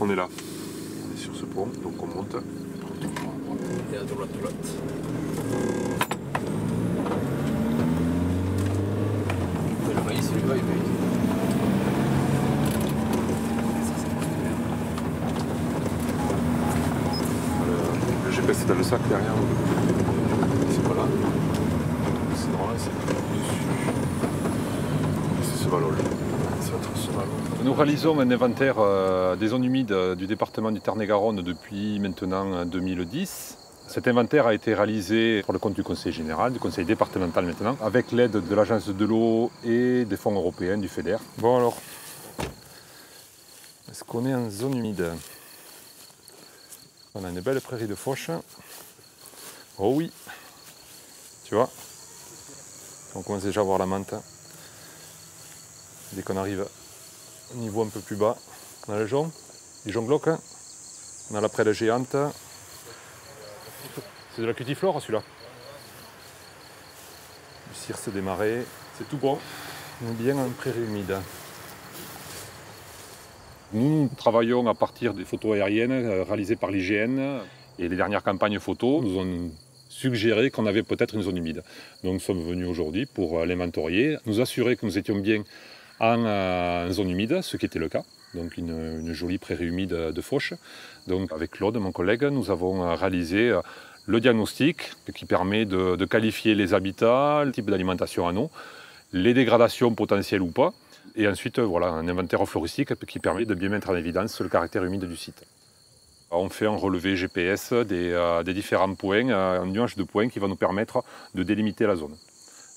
on est là. On est sur ce pont, donc on monte. Et à droite, droite. Le. Le, GPS est dans le sac derrière. C'est pas là. C'est normal, c'est dessus. C'est ce ballon Ça va être ce ballon. Nous réalisons un inventaire euh, des zones humides euh, du département du Tarn-et-Garonne depuis maintenant euh, 2010. Cet inventaire a été réalisé pour le compte du Conseil général, du Conseil départemental maintenant, avec l'aide de l'Agence de l'eau et des fonds européens, du FEDER. Bon alors, est-ce qu'on est en zone humide? On a une belle prairie de fauche. Oh oui, tu vois, on commence déjà à voir la menthe. Dès qu'on arrive niveau un peu plus bas, on a le jonc, les jonglocs, on a la prêle géante. C'est de la cutiflore celui-là. Le circe des marais, c'est tout bon. On est bien en prairie humide. Nous travaillons à partir des photos aériennes euh, réalisées par l'IGN et les dernières campagnes photos nous ont suggéré qu'on avait peut-être une zone humide. Donc nous sommes venus aujourd'hui pour euh, l'inventorier, nous assurer que nous étions bien en, euh, en zone humide, ce qui était le cas. Donc une, jolie prairie humide de Fauche. Donc avec Claude, mon collègue, nous avons euh, réalisé euh, le diagnostic qui permet de, qualifier les habitats, le type d'alimentation en eau, les dégradations potentielles ou pas, et ensuite voilà, un inventaire floristique qui permet de bien mettre en évidence le caractère humide du site. On fait un relevé GPS des, différents points, un nuage de points qui va nous permettre de délimiter la zone.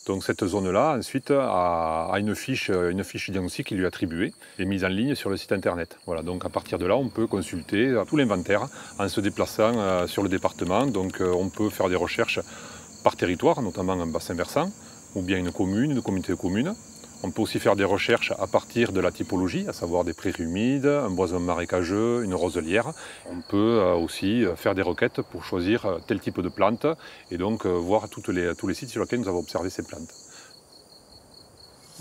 Donc cette zone-là, ensuite, a, une, fiche, une qui lui est attribuée et mise en ligne sur le site internet. Voilà, donc à partir de là, on peut consulter euh, tout l'inventaire en se déplaçant euh, sur le département. Donc euh, on peut faire des recherches par territoire, notamment en bassin versant, ou bien une commune, une communauté de communes. On peut aussi faire des recherches à partir de la typologie, à savoir des prairies humides, un boison marécageux, une roselière. On peut euh, aussi euh, faire des requêtes pour choisir euh, tel type de plante et donc voir tous les sites sur lesquels nous avons observé ces plantes.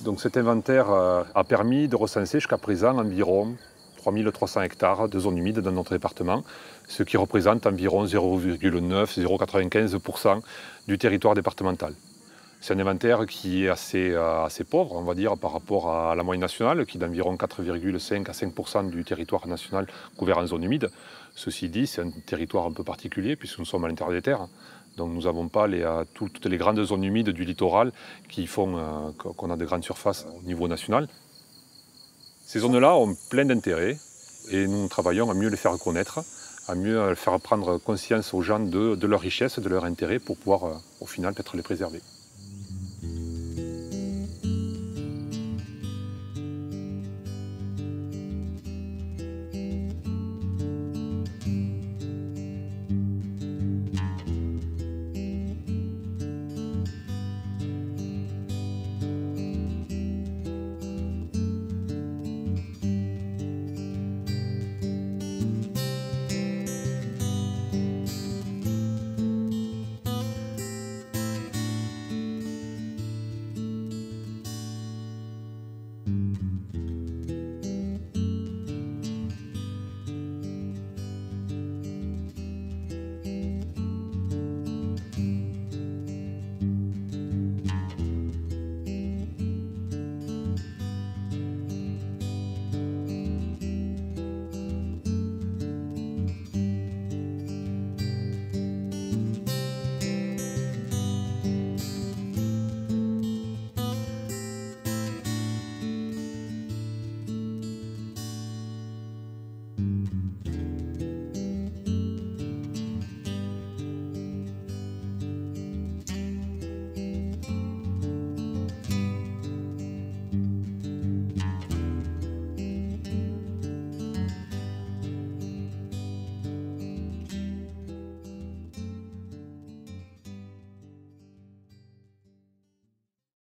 Donc cet inventaire a permis de recenser jusqu'à présent environ 3300 hectares de zones humides dans notre département, ce qui représente environ 0,9-0,95% du territoire départemental. C'est un inventaire qui est assez, euh, assez pauvre, on va dire, par rapport à la moyenne nationale, qui est d'environ 4,5 à 5% du territoire national couvert en zone humide. Ceci dit, c'est un territoire un peu particulier, puisque nous sommes à l'intérieur des terres. Donc nous n'avons pas les, euh, tout- toutes les grandes zones humides du littoral qui font euh, qu'on a de grandes surfaces au niveau national. Ces zones-là ont plein d'intérêts et nous travaillons à mieux les faire connaître, à mieux faire prendre conscience aux gens de, de leur richesse, de leur intérêt pour pouvoir au final peut-être les préserver.